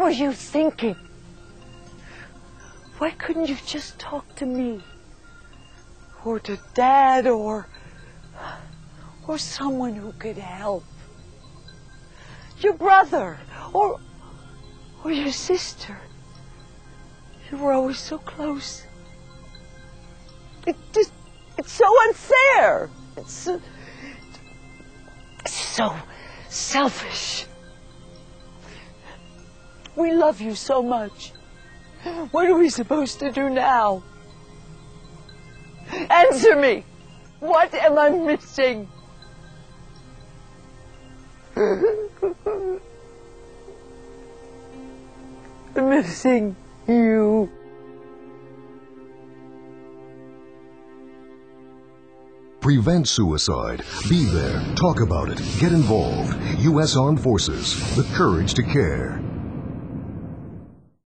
were you thinking? Why couldn't you just talk to me? Or to Dad, or... or someone who could help? Your brother, or... or your sister. You were always so close. It just... it's so unfair. It's so... it's so selfish. We love you so much. What are we supposed to do now? Answer me! What am I missing? Missing you. Prevent suicide. Be there. Talk about it. Get involved. U.S. Armed Forces. The courage to care.